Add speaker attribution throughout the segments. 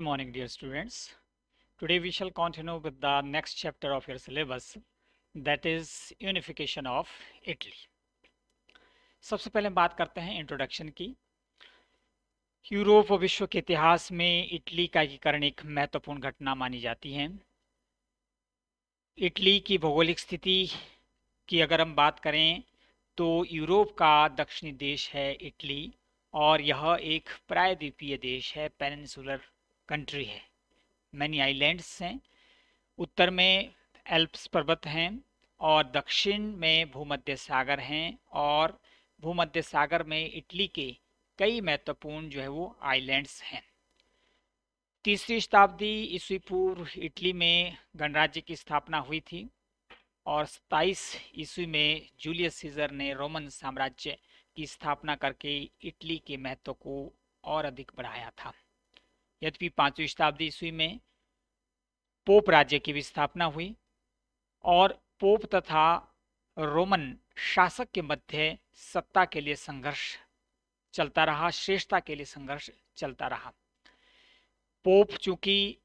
Speaker 1: Good morning, dear students. Today we shall continue with the next chapter of your syllabus, that is unification of Italy. सबसे पहले हम बात करते हैं introduction की यूरोप और विश्व के इतिहास में इटली का एकीकरण एक महत्वपूर्ण घटना मानी जाती है इटली की भौगोलिक स्थिति की अगर हम बात करें तो यूरोप का दक्षिणी देश है इटली और यह एक प्रायद्वीपीय देश है पेनिनसुलर कंट्री है। मैनी आइलैंड्स हैं। उत्तर में एल्प्स पर्वत हैं और दक्षिण में भूमध्य सागर हैं और भूमध्य सागर में इटली के कई महत्वपूर्ण जो है वो आइलैंड्स हैं। तीसरी शताब्दी ईस्वी पूर्व इटली में गणराज्य की स्थापना हुई थी और 27 ईस्वी में जूलियस सीजर ने रोमन साम्राज्य की स्थापना करके इटली के महत्व को और अधिक बढ़ाया था। यद्यपि पांचवी शताब्दी ईस्वी में पोप राज्य की भी स्थापना हुई और पोप तथा रोमन शासक के मध्य सत्ता के लिए संघर्ष चलता रहा, श्रेष्ठता के लिए संघर्ष चलता रहा। पोप चूँकि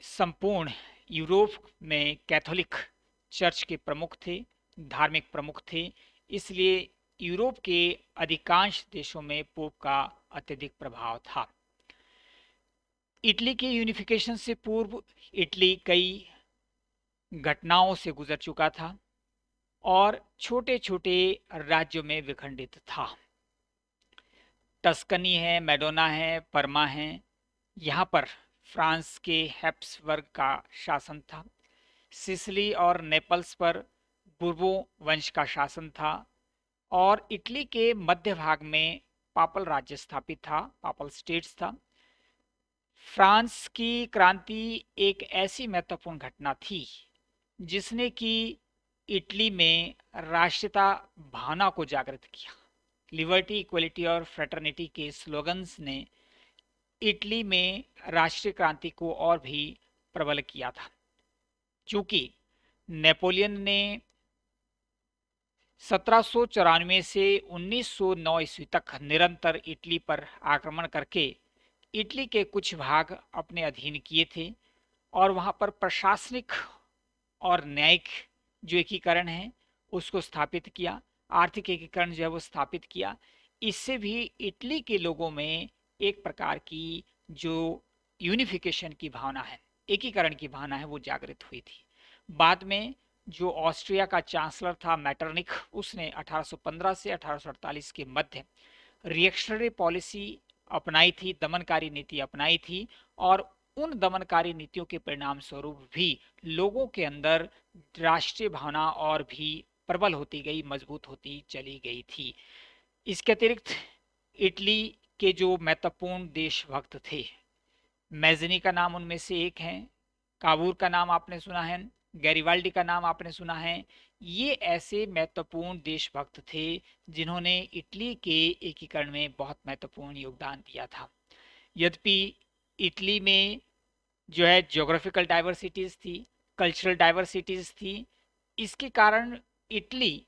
Speaker 1: संपूर्ण यूरोप में कैथोलिक चर्च के प्रमुख थे, धार्मिक प्रमुख थे, इसलिए यूरोप के अधिकांश देशों में पोप का अत्यधिक प्रभाव था। इटली के यूनिफिकेशन से पूर्व इटली कई घटनाओं से गुजर चुका था और छोटे छोटे राज्यों में विखंडित था। टस्कनी है, मेडोना है, परमा है, यहाँ पर फ्रांस के हैप्स वर्ग का शासन था। सिसली और नेपल्स पर बुर्बो वंश का शासन था और इटली के मध्य भाग में पापल राज्य स्थापित था, पापल स्टेट्स था। फ्रांस की क्रांति एक ऐसी महत्वपूर्ण घटना थी, जिसने कि इटली में राष्ट्रीयता भावना को जागृत किया। लिबर्टी, इक्वलिटी और फ्रेटर्निटी के स्लोगन्स ने इटली में राष्ट्रीय क्रांति को और भी प्रबल किया था। चूँकि नेपोलियन ने सत्रह सौ चौरानवे से 1909 ईस्वी तक निरंतर इटली पर आक्रमण करके इटली के कुछ भाग अपने अधीन किए थे और वहाँ पर प्रशासनिक और न्यायिक जो एकीकरण है, उसको स्थापित किया, आर्थिक एकीकरण जो है वो स्थापित किया। इससे भी इटली के लोगों में एक प्रकार की जो यूनिफिकेशन की भावना है, एकीकरण की भावना है, वो जागृत हुई थी। बाद में जो ऑस्ट्रिया का चांसलर था मैटरनिक, उसने 1815 से 1848 के मध्य रिएक्शनरी पॉलिसी अपनाई थी, दमनकारी नीति अपनाई थी और उन दमनकारी नीतियों के परिणाम स्वरूप भी लोगों के अंदर राष्ट्रीय भावना और भी प्रबल होती गई, मज़बूत होती चली गई थी। इसके अतिरिक्त इटली के जो महत्वपूर्ण देशभक्त थे, मैजनी का नाम उनमें से एक है, काबूर का नाम आपने सुना है गैरीवाल्डी का नाम आपने सुना है। ये ऐसे महत्वपूर्ण देशभक्त थे जिन्होंने इटली के एकीकरण में बहुत महत्वपूर्ण योगदान दिया था। यद्यपि इटली में जो है ज्योग्राफिकल डाइवर्सिटीज थी कल्चरल डाइवर्सिटीज थी, इसके कारण इटली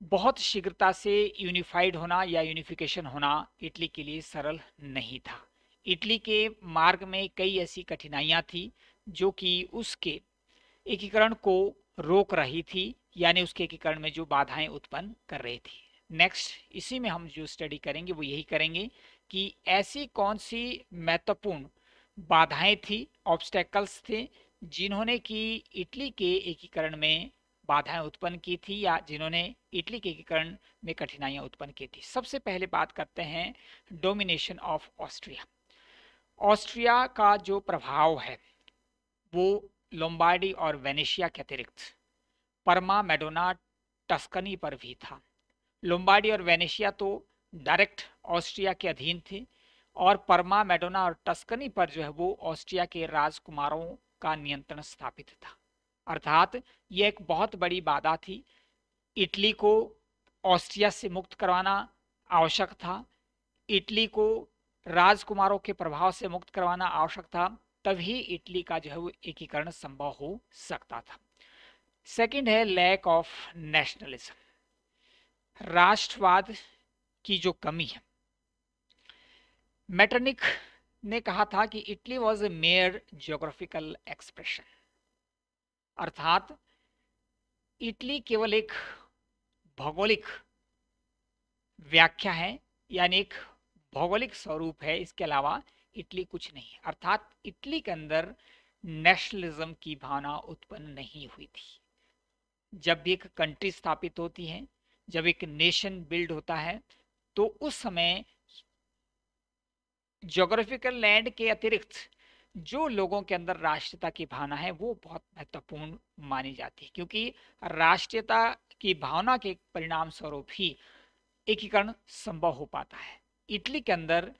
Speaker 1: बहुत शीघ्रता से यूनिफाइड होना या यूनिफिकेशन होना इटली के लिए सरल नहीं था। इटली के मार्ग में कई ऐसी कठिनाइयाँ थी जो कि उसके एकीकरण को रोक रही थी, यानी उसके एकीकरण में जो बाधाएँ उत्पन्न कर रही थी। नेक्स्ट इसी में हम जो स्टडी करेंगे, वो यही करेंगे कि ऐसी कौन सी महत्वपूर्ण बाधाएँ थी ऑब्स्टेकल्स थे, जिन्होंने कि इटली के एकीकरण में बाधाएँ उत्पन्न की थी, या जिन्होंने इटली के एकीकरण में कठिनाइयाँ उत्पन्न की थी। सबसे पहले बात करते हैं डोमिनेशन ऑफ़ ऑस्ट्रिया ऑस्ट्रिया का जो प्रभाव है, वो लोम्बार्डी और वेनेशिया के अतिरिक्त। परमा, मेडोना, टस्कनी पर भी था। लोम्बार्डी और वेनेशिया तो डायरेक्ट ऑस्ट्रिया के अधीन थे और परमा, मेडोना और टस्कनी पर जो है वो ऑस्ट्रिया के राजकुमारों का नियंत्रण स्थापित था। अर्थात ये एक बहुत बड़ी बाधा थी। इटली को ऑस्ट्रिया से मुक्त करवाना आवश्यक था। इटली को राजकुमारों के प्रभाव से मुक्त करवाना आवश्यक था। तभी इटली का जो है वो एकीकरण संभव हो सकता था। सेकंड है लैक ऑफ़ नेशनलिज्म राष्ट्रवाद की जो कमी है। मेटरनिक ने कहा था कि Italy was a mere geographical expression अर्थात इटली केवल एक भौगोलिक व्याख्या है, यानी एक भौगोलिक स्वरूप है। इसके अलावा इटली कुछ नहीं। अर्थात इटली के अंदर नेशनलिज्म की भावना उत्पन्न नहीं हुई थी। जब एक कंट्री स्थापित होती है, जब एक नेशन बिल्ड होता है तो उस समय जोग्राफिकल लैंड के अतिरिक्त जो लोगों के अंदर राष्ट्रीयता की भावना है, वो बहुत महत्वपूर्ण मानी जाती है। क्योंकि राष्ट्रीयता की भावना के परिणाम स्वरूप ही एकीकरण संभव हो पाता है। इटली के अंदर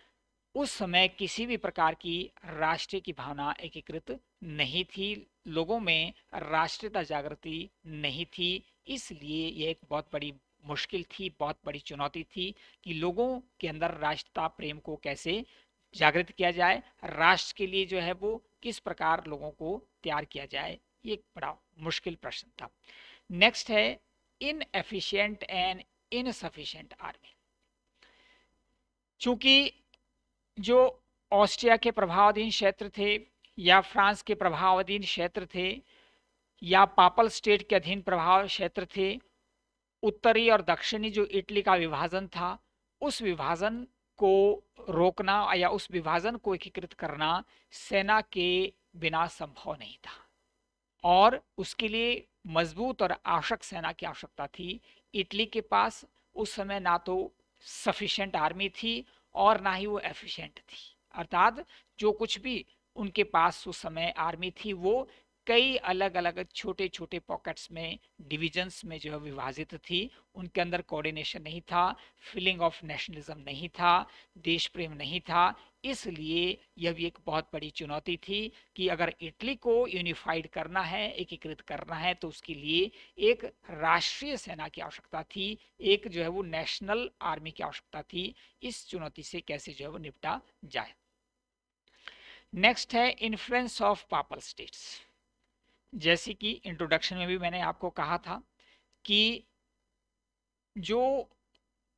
Speaker 1: उस समय किसी भी प्रकार की राष्ट्रीय की भावना एकीकृत नहीं थी, लोगों में राष्ट्रीयता जागृति नहीं थी, इसलिए यह एक बहुत बड़ी मुश्किल थी, बहुत बड़ी चुनौती थी कि लोगों के अंदर राष्ट्रता प्रेम को कैसे जागृत किया जाए, राष्ट्र के लिए जो है वो किस प्रकार लोगों को तैयार किया जाए, ये एक बड़ा मुश्किल प्रश्न था। नेक्स्ट है inefficient and insufficient army चूँकि जो ऑस्ट्रिया के प्रभावाधीन क्षेत्र थे या फ्रांस के प्रभावाधीन क्षेत्र थे या पापल स्टेट के अधीन प्रभाव क्षेत्र थे, उत्तरी और दक्षिणी जो इटली का विभाजन था, उस विभाजन को रोकना या उस विभाजन को एकीकृत करना सेना के बिना संभव नहीं था। और उसके लिए मज़बूत और आवश्यक सेना की आवश्यकता थी। इटली के पास उस समय ना तो सफिशिएंट आर्मी थी और ना ही वो एफिशिएंट थी। अर्थात जो कुछ भी उनके पास उस समय आर्मी थी, वो कई अलग अलग छोटे छोटे पॉकेट्स में, डिविजन्स में जो है विभाजित थी। उनके अंदर कोऑर्डिनेशन नहीं था, फीलिंग ऑफ़ नेशनलिज्म नहीं था, देश प्रेम नहीं था। इसलिए यह भी एक बहुत बड़ी चुनौती थी कि अगर इटली को यूनिफाइड करना है, एकीकृत करना है तो उसके लिए एक राष्ट्रीय सेना की आवश्यकता थी, एक जो है वो नेशनल आर्मी की आवश्यकता थी। इस चुनौती से कैसे जो है वो निपटा जाए। नेक्स्ट है, इन्फ्लुएंस ऑफ़ पापल स्टेट्स। जैसे कि इंट्रोडक्शन में भी मैंने आपको कहा था कि जो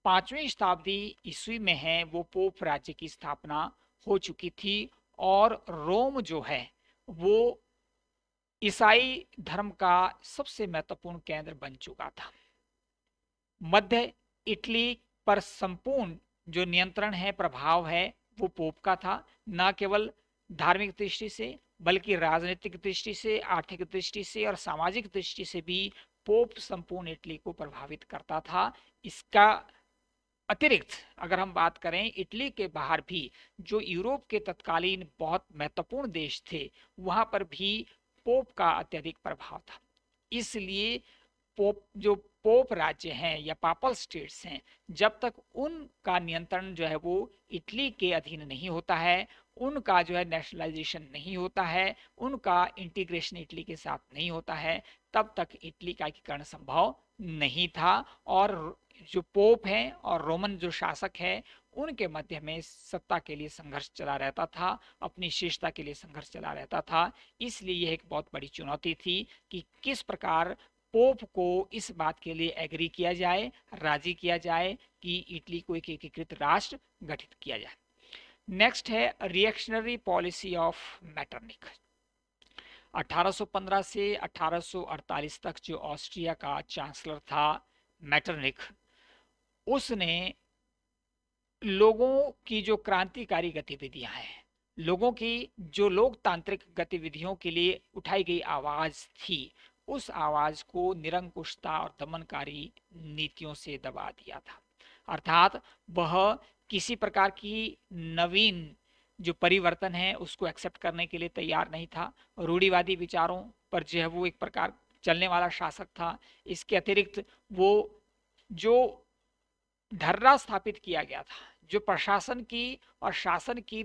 Speaker 1: पांचवी शताब्दी ईस्वी में है, वो पोप राज्य की स्थापना हो चुकी थी और रोम जो है, वो ईसाई धर्म का सबसे महत्वपूर्ण केंद्र बन चुका था। मध्य इटली पर संपूर्ण जो नियंत्रण है, प्रभाव है, वो पोप का था, न केवल धार्मिक दृष्टि से बल्कि राजनीतिक दृष्टि से, आर्थिक दृष्टि से और सामाजिक दृष्टि से भी पोप संपूर्ण इटली को प्रभावित करता था। इसका अतिरिक्त अगर हम बात करें, इटली के बाहर भी जो यूरोप के तत्कालीन बहुत महत्वपूर्ण देश थे, वहाँ पर भी पोप का अत्यधिक प्रभाव था। इसलिए पोप, जो पोप राज्य हैं या पापल स्टेट्स हैं, जब तक उनका नियंत्रण जो है वो इटली के अधीन नहीं होता है उनका जो है नेशनलाइजेशन नहीं होता है, उनका इंटीग्रेशन इटली के साथ नहीं होता है, तब तक इटली का एकीकरण संभव नहीं था और जो पोप है और रोमन जो शासक है, उनके मध्य में सत्ता के लिए संघर्ष चला रहता था, अपनी शेषता के लिए संघर्ष चला रहता था। इसलिए यह एक बहुत बड़ी चुनौती थी कि किस प्रकार पोप को इस बात के लिए एग्री किया जाए, राज़ी किया जाए कि इटली को एक एकीकृत राष्ट्र गठित किया जाए। नेक्स्ट है रिएक्शनरी पॉलिसी ऑफ़ मैटरनिक 1815 से 1848 तक जो ऑस्ट्रिया का चांसलर था मैटरनिक उसने लोगों की जो क्रांतिकारी गतिविधियाँ हैं, लोगों की जो लोकतांत्रिक गतिविधियों के लिए उठाई गई आवाज़ थी, उस आवाज़ को निरंकुशता और दमनकारी नीतियों से दबा दिया था। अर्थात वह किसी प्रकार की नवीन जो परिवर्तन है, उसको एक्सेप्ट करने के लिए तैयार नहीं था। रूढ़ीवादी विचारों पर जो है, वो एक प्रकार चलने वाला शासक था। इसके अतिरिक्त वो जो ढर्रा स्थापित किया गया था, जो प्रशासन की और शासन की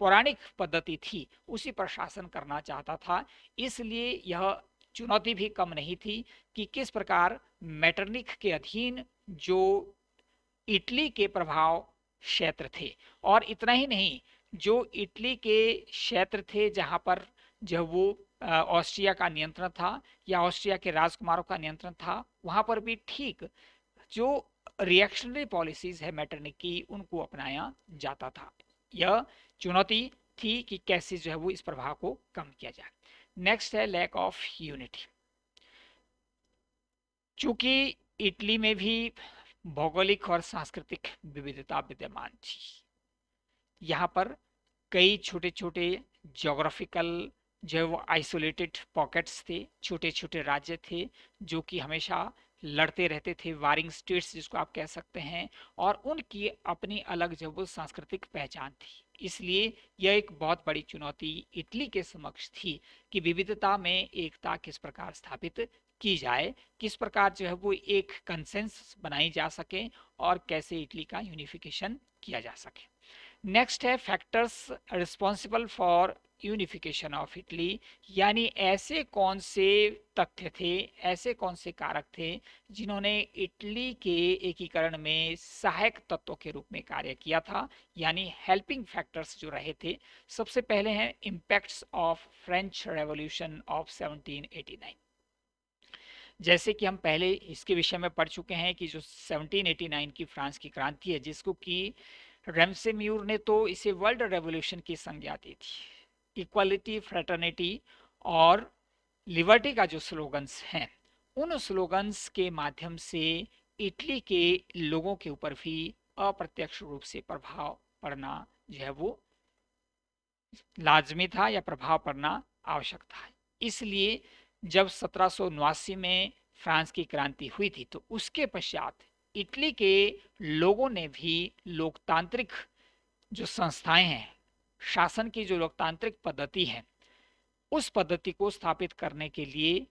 Speaker 1: पौराणिक पद्धति थी, उसी पर शासन करना चाहता था। इसलिए यह चुनौती भी कम नहीं थी कि किस प्रकार मैटरनिक के अधीन जो इटली के प्रभाव क्षेत्र थे। और इतना ही नहीं, जो इटली के क्षेत्र थे जहाँ पर जब वो ऑस्ट्रिया का नियंत्रण था या ऑस्ट्रिया के राजकुमारों का नियंत्रण था, वहाँ पर भी ठीक जो रिएक्शनरी पॉलिसीज़ है मैटरनिक की, उनको अपनाया जाता था। यह चुनौती थी कि कैसे जो है वो इस प्रभाव को कम किया जाए। नेक्स्ट है लैक ऑफ़ यूनिटी चूँकि इटली में भी भौगोलिक और सांस्कृतिक विविधता विद्यमान थी। यहाँ पर कई छोटे छोटे जोग्राफिकल जो वो आइसोलेटेड पॉकेट्स थे छोटे छोटे राज्य थे, जो कि हमेशा लड़ते रहते थे वारिंग स्टेट्स जिसको आप कह सकते हैं, और उनकी अपनी अलग जो वो सांस्कृतिक पहचान थी। इसलिए यह एक बहुत बड़ी चुनौती इटली के समक्ष थी कि विविधता में एकता किस प्रकार स्थापित की जाए, किस प्रकार जो है वो एक कंसेंस बनाई जा सके और कैसे इटली का यूनिफिकेशन किया जा सके। नेक्स्ट है factors responsible for unification of Italy यानी ऐसे कौन से तथ्य थे, ऐसे कौन से कारक थे जिन्होंने इटली के एकीकरण में सहायक तत्वों के रूप में कार्य किया था, यानी हेल्पिंग फैक्टर्स जो रहे थे। सबसे पहले हैं impacts of French revolution of 1789 जैसे कि हम पहले इसके विषय में पढ़ चुके हैं कि जो 1789 की फ्रांस की क्रांति है, जिसको कि रेमसे म्यूर ने तो इसे वर्ल्ड रेवोल्यूशन की संज्ञा दी थी। इक्वालिटी, फ्रेटर्निटी और लिबर्टी का जो स्लोगन्स हैं, उन स्लोगन्स के माध्यम से इटली के लोगों के ऊपर भी अप्रत्यक्ष रूप से प्रभाव पड़ना जो है वो लाजमी था या प्रभाव पड़ना आवश्यक था। इसलिए जब सत्रह में फ्रांस की क्रांति हुई थी तो उसके पश्चात इटली के लोगों ने भी लोकतांत्रिक जो संस्थाएँ हैं, शासन की जो लोकतांत्रिक पद्धति है, उस पद्धति को स्थापित करने के लिए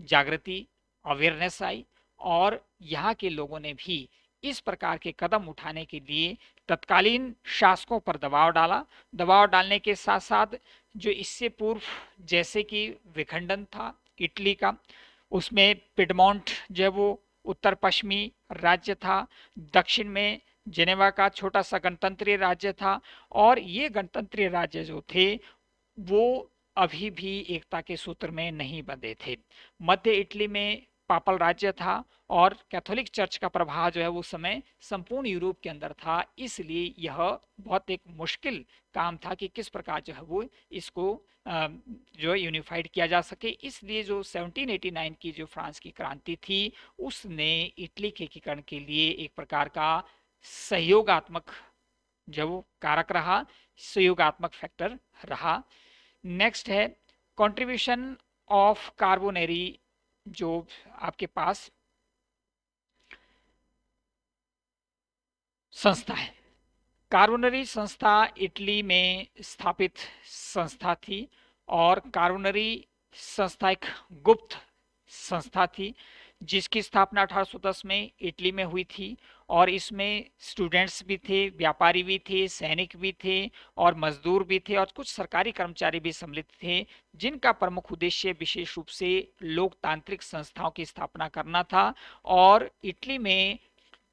Speaker 1: जागृति अवेयरनेस आई और यहाँ के लोगों ने भी इस प्रकार के कदम उठाने के लिए तत्कालीन शासकों पर दबाव डाला। दबाव डालने के साथ साथ जो इससे पूर्व जैसे कि विखंडन था इटली का। उसमें पिडमोंट जो वो उत्तर पश्चिमी राज्य था, दक्षिण में जेनेवा का छोटा सा गणतंत्रीय राज्य था और ये गणतंत्रीय राज्य जो थे, वो अभी भी एकता के सूत्र में नहीं बंधे थे। मध्य इटली में पापल राज्य था और कैथोलिक चर्च का प्रभाव जो है उस समय संपूर्ण यूरोप के अंदर था, इसलिए यह बहुत एक मुश्किल काम था कि किस प्रकार जो है वो इसको जो यूनिफाइड किया जा सके। इसलिए जो 1789 की जो फ्रांस की क्रांति थी, उसने इटली के एकीकरण के लिए एक प्रकार का सहयोगात्मक जो कारक रहा, सहयोगात्मक फैक्टर रहा। नेक्स्ट है कंट्रीब्यूशन ऑफ़ कार्बोनेरी जो आपके पास संस्था है। कार्बोनरी संस्था इटली में स्थापित संस्था थी और कार्बोनरी संस्था एक गुप्त संस्था थी, जिसकी स्थापना 1810 में इटली में हुई थी और इसमें स्टूडेंट्स भी थे, व्यापारी भी थे, सैनिक भी थे और मजदूर भी थे और कुछ सरकारी कर्मचारी भी सम्मिलित थे, जिनका प्रमुख उद्देश्य विशेष रूप से लोकतांत्रिक संस्थाओं की स्थापना करना था। और इटली में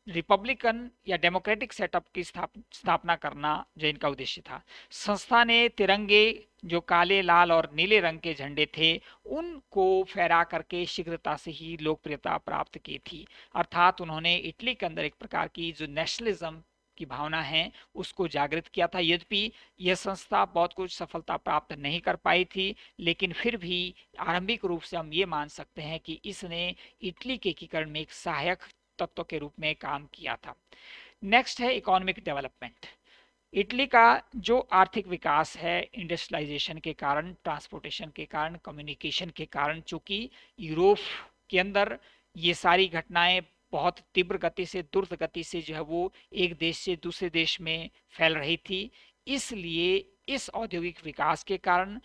Speaker 1: रिपब्लिकन या डेमोक्रेटिक सेटअप की स्थाप, स्थापना करना जो इनका उद्देश्य था। संस्था ने तिरंगे जो काले लाल और नीले रंग के झंडे थे उनको फहरा करके शीघ्रता से ही लोकप्रियता प्राप्त की थी। अर्थात उन्होंने इटली के अंदर एक प्रकार की जो नेशनलिज्म की भावना है उसको जागृत किया था। यद्यपि यह संस्था बहुत कुछ सफलता प्राप्त नहीं कर पाई थी लेकिन फिर भी आरंभिक रूप से हम ये मान सकते हैं कि इसने इटली के एकीकरण में एक सहायक तत्व के रूप में काम किया था। नेक्स्ट है इकोनॉमिक डेवलपमेंट इटली का जो आर्थिक विकास है इंडस्ट्रियलाइजेशन के कारण ट्रांसपोर्टेशन के कारण कम्युनिकेशन के कारण, चूँकि यूरोप के अंदर ये सारी घटनाएँ बहुत तीव्र गति से द्रुत गति से जो है वो एक देश से दूसरे देश में फैल रही थी। इसलिए इस औद्योगिक विकास के कारण,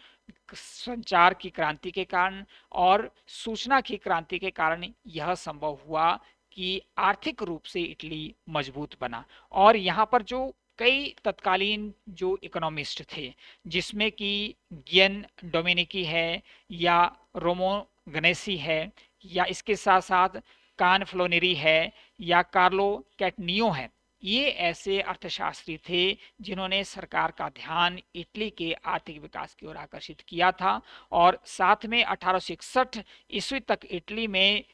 Speaker 1: संचार की क्रांति के कारण और सूचना की क्रांति के कारण यह संभव हुआ कि आर्थिक रूप से इटली मज़बूत बना। और यहाँ पर जो कई तत्कालीन जो इकोनॉमिस्ट थे, जिसमें कि गियन डोमिनिकी है या रोमो गनेसी है या इसके साथ साथ कान फ्लोनेरी है या कार्लो कैटनियो है, ये ऐसे अर्थशास्त्री थे जिन्होंने सरकार का ध्यान इटली के आर्थिक विकास की ओर आकर्षित किया था। और साथ में अठारह सौ इकसठ ईस्वी तक इटली में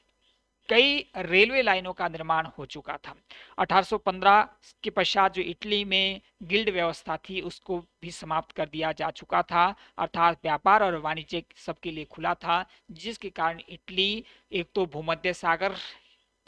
Speaker 1: कई रेलवे लाइनों का निर्माण हो चुका था। 1815 के पश्चात जो इटली में गिल्ड व्यवस्था थी, उसको भी समाप्त कर दिया जा चुका था। अर्थात व्यापार और वाणिज्य सबके लिए खुला था, जिसके कारण इटली एक तो भूमध्य सागर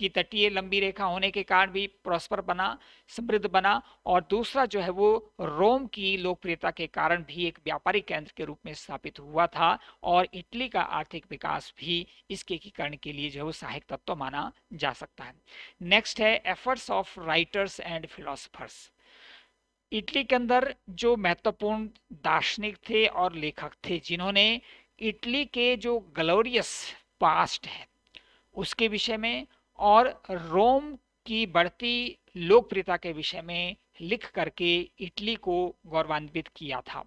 Speaker 1: की तटीय लंबी रेखा होने के कारण भी प्रॉस्पर बना, समृद्ध बना और दूसरा जो है वो रोम की लोकप्रियता के कारण भी एक व्यापारिक केंद्र के रूप में स्थापित हुआ था और इटली का आर्थिक विकास भी इसके एकीकरण के लिए जो है वो सहायक तत्व माना जा सकता है। नेक्स्ट है efforts of writers and philosophers Italy के अंदर जो महत्वपूर्ण दार्शनिक थे और लेखक थे, जिन्होंने इटली के जो ग्लोरियस पास्ट है, उसके विषय में और रोम की बढ़ती लोकप्रियता के विषय में लिख करके इटली को गौरवान्वित किया था।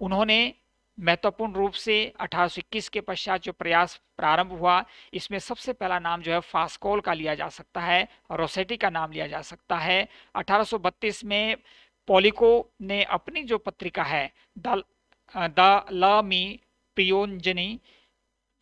Speaker 1: उन्होंने महत्वपूर्ण रूप से 1821 के पश्चात जो प्रयास प्रारंभ हुआ, इसमें सबसे पहला नाम जो है फास्कोल का लिया जा सकता है, रोसेटी का नाम लिया जा सकता है। 1832 में पोलिको ने अपनी जो पत्रिका है द ल मी प्रियोजनी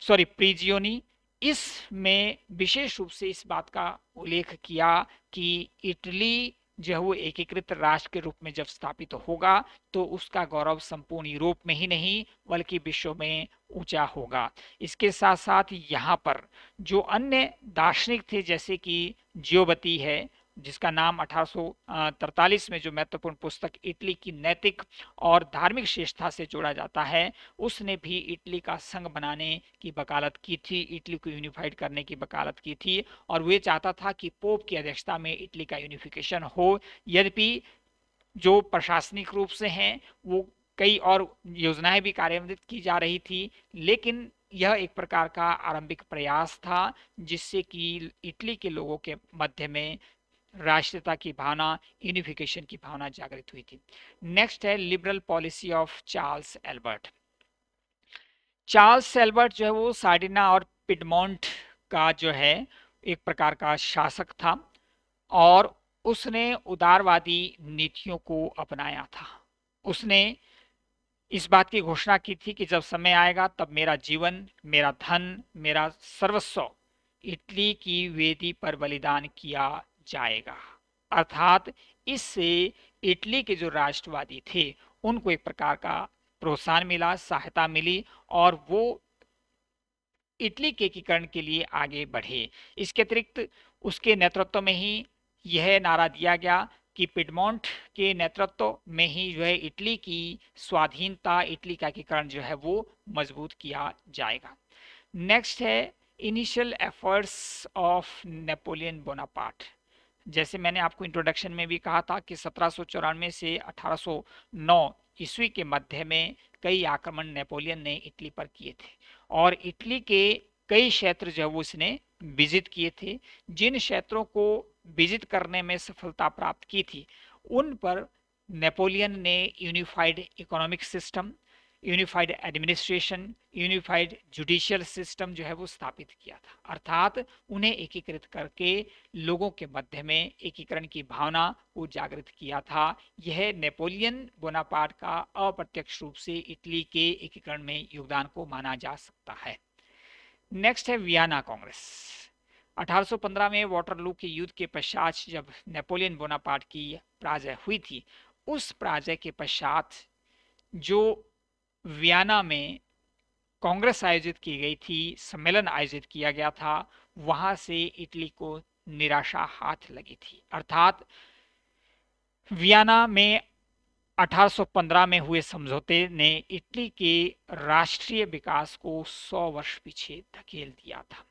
Speaker 1: सॉरी प्रीजियोनी इसमें विशेष रूप से इस बात का उल्लेख किया कि इटली जो है वो एकीकृत राष्ट्र के रूप में जब स्थापित होगा तो उसका गौरव संपूर्ण यूरोप में ही नहीं, बल्कि विश्व में ऊँचा होगा। इसके साथ साथ यहाँ पर जो अन्य दार्शनिक थे, जैसे कि जियोबती है जिसका नाम अठारह में जो महत्वपूर्ण पुस्तक इटली की नैतिक और धार्मिक श्रेष्ठता से जोड़ा जाता है, उसने भी इटली का संघ बनाने की वकालत की थी, इटली को यूनिफाइड करने की वकालत की थी और वे चाहता था कि पोप की अध्यक्षता में इटली का यूनिफिकेशन हो। यद्यपि जो प्रशासनिक रूप से हैं, वो कई और योजनाएँ भी कार्यान्वित की जा रही थी, लेकिन यह एक प्रकार का आरंभिक प्रयास था, जिससे कि इटली के लोगों के मध्य में राष्ट्रीयता की भावना यूनिफिकेशन की भावना जागृत हुई थी। नेक्स्ट है liberal policy of Charles Albert Charles Albert जो है वो सार्डिना और पिडमोंट का जो है, एक प्रकार का शासक था और उसने उदारवादी नीतियों को अपनाया था। उसने इस बात की घोषणा की थी कि जब समय आएगा, तब मेरा जीवन, मेरा धन, मेरा सर्वस्व, इटली की वेदी पर बलिदान किया जाएगा। अर्थात इससे इटली के जो राष्ट्रवादी थे, उनको एक प्रकार का प्रोत्साहन मिला, सहायता मिली और वो इटली के एकीकरण के लिए आगे बढ़े। इसके अतिरिक्त उसके नेतृत्व में ही यह नारा दिया गया कि पिडमोंट के नेतृत्व में ही जो है इटली की स्वाधीनता, इटली का एकीकरण जो है वो मज़बूत किया जाएगा। नेक्स्ट है, initial efforts of Napoleon Bonaparte. जैसे मैंने आपको इंट्रोडक्शन में भी कहा था कि सत्रह सौ चौरानवे से 1809 ईस्वी के मध्य में कई आक्रमण नेपोलियन ने इटली पर किए थे और इटली के कई क्षेत्र जो वो उसने विज़िट किए थे। जिन क्षेत्रों को विज़िट करने में सफलता प्राप्त की थी, उन पर नेपोलियन ने unified economic system unified administration unified judicial system जो है वो स्थापित किया था। अर्थात उन्हें एकीकृत करके लोगों के मध्य में एकीकरण की भावना को जागृत किया था। यह नेपोलियन बोनापार्ट का अप्रत्यक्ष रूप से इटली के एकीकरण में योगदान को माना जा सकता है। नेक्स्ट है वियाना कांग्रेस। 1815 में वाटरलू के युद्ध के पश्चात जब नेपोलियन बोनापार्ट की पराजय हुई थी, उस पराजय के पश्चात जो वियना में कांग्रेस आयोजित की गई थी, सम्मेलन आयोजित किया गया था, वहाँ से इटली को निराशा हाथ लगी थी। अर्थात वियना में 1815 में हुए समझौते ने इटली के राष्ट्रीय विकास को 100 वर्ष पीछे धकेल दिया था।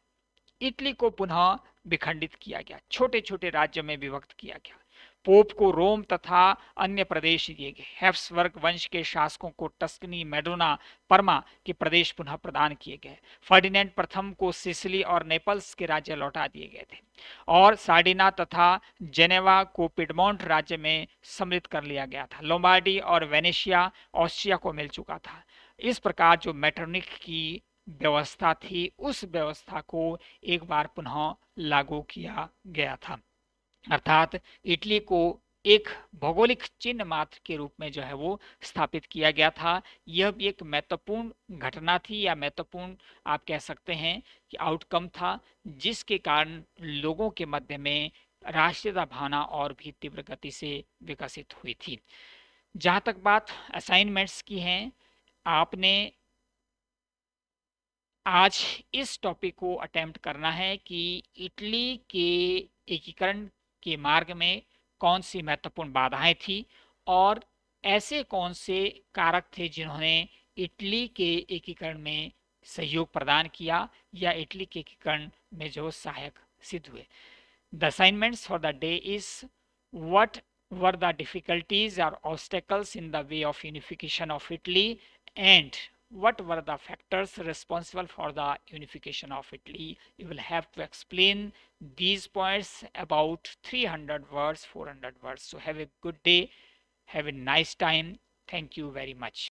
Speaker 1: इटली को पुनः विखंडित किया गया छोटे छोटे राज्यों में विभक्त किया गया। पोप को रोम तथा अन्य प्रदेश दिए गए। हेफ्सवर्ग वंश के शासकों को टस्कनी, मेडोना, परमा के प्रदेश पुनः प्रदान किए गए। फर्डिनेंड प्रथम को सिसिली और नेपल्स के राज्य लौटा दिए गए थे और सार्डिना तथा जेनेवा को पिडमोंट राज्य में सम्मिलित कर लिया गया था। लोम्बार्डी और वेनेशिया, ऑस्ट्रिया को मिल चुका था। इस प्रकार जो मेटरनिक की व्यवस्था थी, उस व्यवस्था को एक बार पुनः लागू किया गया था। अर्थात इटली को एक भौगोलिक चिन्ह मात्र के रूप में जो है वो स्थापित किया गया था। यह भी एक महत्वपूर्ण घटना थी या महत्वपूर्ण आप कह सकते हैं कि आउटकम था, जिसके कारण लोगों के मध्य में राष्ट्रीयता भावना और भी तीव्र गति से विकसित हुई थी। जहाँ तक बात असाइनमेंट्स की है, आपने आज इस टॉपिक को अटेम्प्ट करना है कि इटली के एकीकरण के मार्ग में कौन सी महत्वपूर्ण बाधाएँ थी और ऐसे कौन से कारक थे जिन्होंने इटली के एकीकरण में सहयोग प्रदान किया या इटली के एकीकरण में जो सहायक सिद्ध हुए? The assignments for the day is what were the difficulties और obstacles in the way of unification of Italy and what were the factors responsible for the unification of Italy. You will have to explain these points about 300 words, 400 words. So have a good day. Have a nice time. Thank you very much.